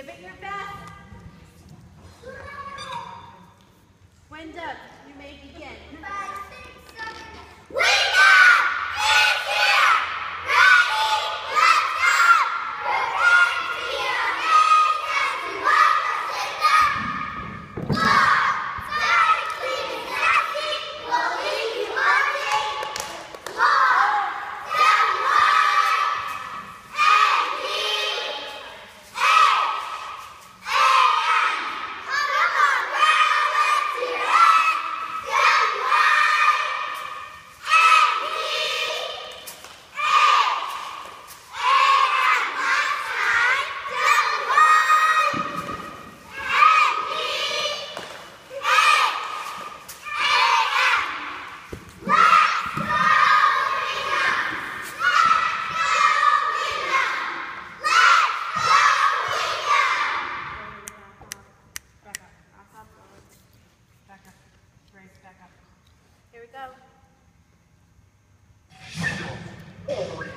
Give it your best. Wind up. You may begin. Here we go.